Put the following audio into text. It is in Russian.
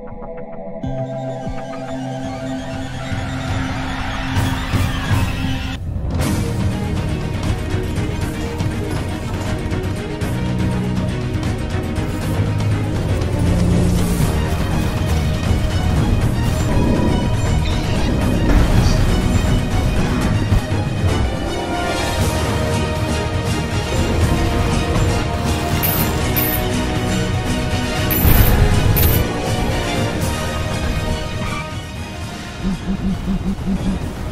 you. Mm-hmm.